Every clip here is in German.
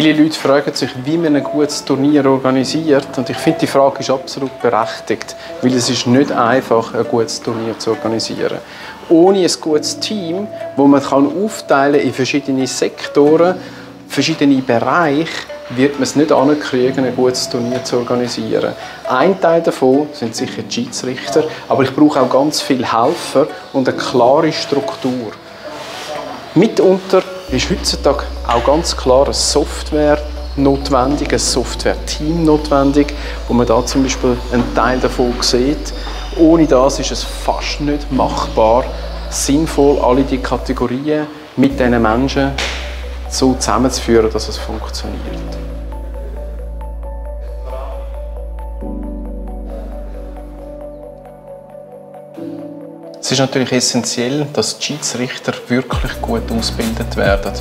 Viele Leute fragen sich, wie man ein gutes Turnier organisiert. Und ich finde, die Frage ist absolut berechtigt, weil es ist nicht einfach, ein gutes Turnier zu organisieren. Ohne ein gutes Team, wo man kann aufteilen in verschiedene Sektoren, verschiedene Bereiche, wird man es nicht ankriegen, ein gutes Turnier zu organisieren. Ein Teil davon sind sicher die Schiedsrichter, aber ich brauche auch ganz viele Helfer und eine klare Struktur. Mitunter ist heutzutage auch ganz klar eine Software notwendig, ein Software-Team notwendig, wo man da zum Beispiel einen Teil davon sieht. Ohne das ist es fast nicht machbar, sinnvoll alle die Kategorien mit diesen Menschen so zusammenzuführen, dass es funktioniert. Es ist natürlich essentiell, dass die Schiedsrichter wirklich gut ausgebildet werden.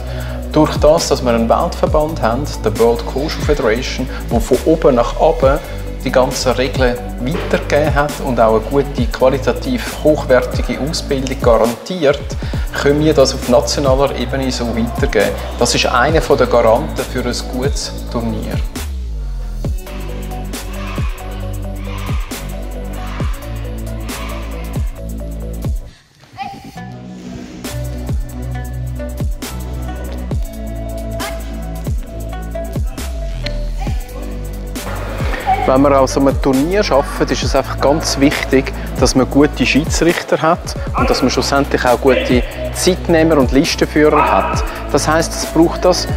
Durch das, dass wir einen Weltverband haben, der World Kosher Federation, der von oben nach unten die ganzen Regeln weitergegeben hat und auch eine gute, qualitativ hochwertige Ausbildung garantiert, können wir das auf nationaler Ebene so weitergeben. Das ist einer der Garanten für ein gutes Turnier. Wenn wir an so einem Turnier arbeiten, ist es einfach ganz wichtig, dass man gute Schiedsrichter hat und dass man schlussendlich auch gute Zeitnehmer und Listenführer hat. Das heißt, es braucht das,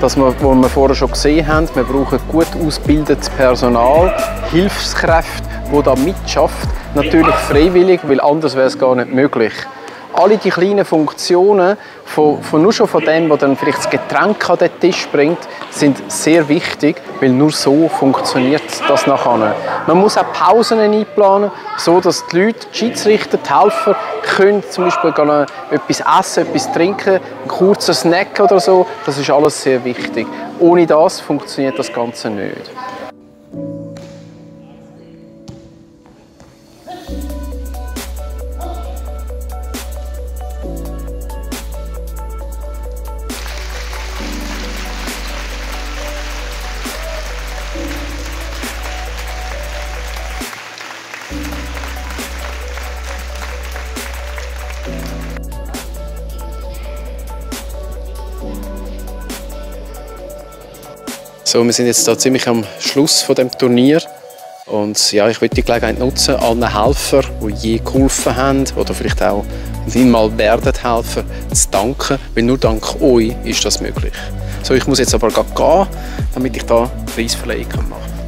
dass wir, was wir vorher schon gesehen haben, wir brauchen gut ausgebildetes Personal, Hilfskräfte, die da mitschaffen. Natürlich freiwillig, weil anders wäre es gar nicht möglich alle die kleinen Funktionen, von, von nur schon von dem, der dann vielleicht das Getränk an den Tisch bringt, sind sehr wichtig, weil nur so funktioniert das nachher. Man muss auch Pausen einplanen, so dass die Leute, die Schiedsrichter, die Helfer, können zum Beispiel etwas essen, etwas trinken, einen kurzen Snack oder so. Das ist alles sehr wichtig. Ohne das funktioniert das Ganze nicht. So, wir sind jetzt da ziemlich am Schluss von dem Turnier und ja, ich möchte die Gelegenheit nutzen, allen Helfern, die je geholfen haben oder vielleicht auch mal werden helfen, zu danken, weil nur dank euch ist das möglich. So, ich muss jetzt aber gehen, damit ich da Preisverleihung machen kann.